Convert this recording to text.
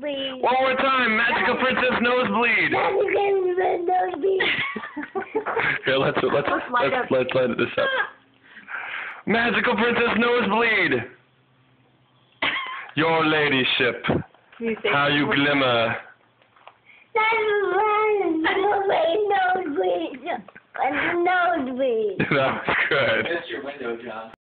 nosebleed. One more time. Magical Princess Nosebleed. Magical nosebleed. Here, let's let's Let's light let's let's light this up. Magical Princess Nosebleed. Your ladyship, You how you glimmer. Nosebleed, nosebleed, nosebleed. that was good. That's your window, John.